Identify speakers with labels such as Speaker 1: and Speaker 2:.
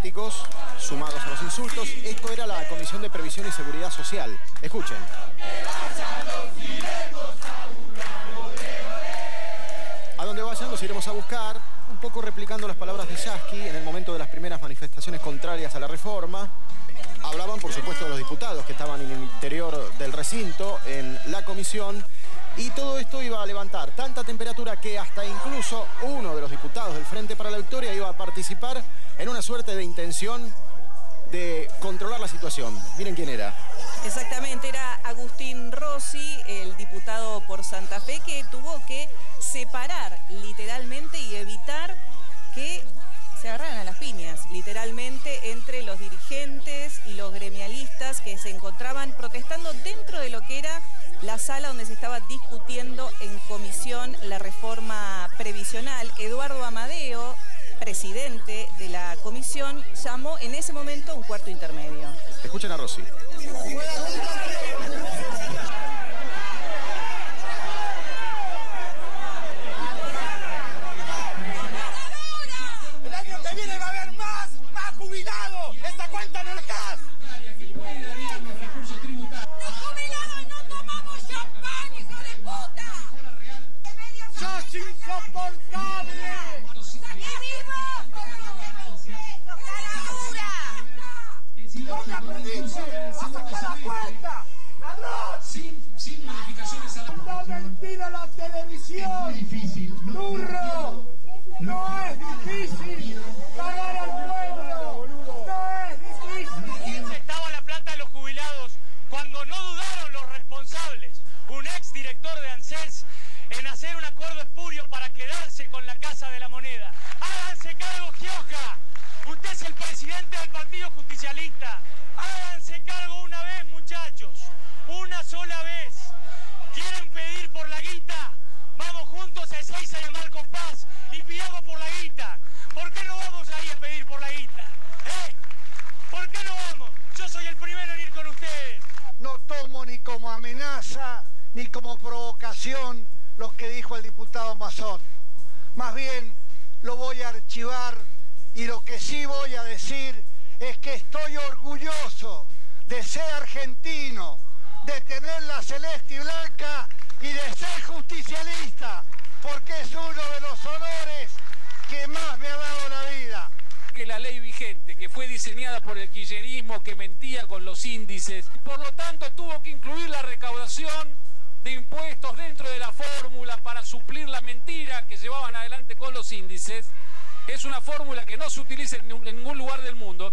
Speaker 1: críticos, sumados a los insultos. Esto era la Comisión de Previsión y Seguridad Social. Escuchen. A donde vayan los iremos a buscar, un poco replicando las palabras de Yasky en el momento de las primeras manifestaciones contrarias a la reforma. Hablaban, por supuesto, los diputados que estaban en el interior del recinto, en la comisión, y todo esto iba a levantar tanta temperatura que hasta incluso uno de los diputados del Frente para la Victoria iba a participar en una suerte de intención de controlar la situación. Miren quién era.
Speaker 2: Exactamente, era Agustín Rossi, el diputado por Santa Fe, que tuvo que separar literalmente y evitar que se agarraran a las piñas, literalmente, entre los dirigentes y los gremialistas que se encontraban protestando dentro de lo que era la sala donde se estaba discutiendo en comisión la reforma previsional. Eduardo Amadeo, presidente de la comisión, llamó en ese momento un cuarto intermedio.
Speaker 1: Escuchen a Rossi.
Speaker 3: ¡Sos insoportable!
Speaker 4: ¡Y vivo! ¡La labura!
Speaker 3: ¡No me aprendiste! ¡Vas a sacar la cuenta! ¡Ladrón!
Speaker 5: sin, sin modificaciones a la...
Speaker 3: ¡Está mentira la televisión!
Speaker 5: difícil.
Speaker 3: ¡Turro! ¡No es difícil! ¡Cagar al pueblo! ¡No es difícil!
Speaker 6: estaba la plata de los jubilados cuando no dudaron los responsables, un ex director de ANSES, en hacer un acuerdo espurio para quedarse con la Casa de la Moneda. ¡Háganse cargo, Gioja! Usted es el presidente del Partido Justicialista. Háganse cargo una vez, muchachos. Una sola vez. ¿Quieren pedir por la guita? Vamos juntos a Ezeiza y a Marcos Paz y pidamos por la guita. ¿Por qué no vamos ahí a pedir por la guita? ¿Eh? ¿Por qué no vamos? Yo soy el primero en ir con ustedes.
Speaker 3: No tomo ni como amenaza ni como provocación lo que dijo el diputado Mazón. Más bien lo voy a archivar y lo que sí voy a decir es que estoy orgulloso de ser argentino, de tener la celeste y blanca y de ser justicialista, porque es uno de los honores que más me ha dado la vida.
Speaker 5: que la ley vigente, que fue diseñada por el kirchnerismo, que mentía con los índices, por lo tanto tuvo que incluir la recaudación de impuestos dentro de la fórmula para suplir la mentira que llevaban adelante con los índices. Es una fórmula que no se utiliza en ningún- lugar del mundo.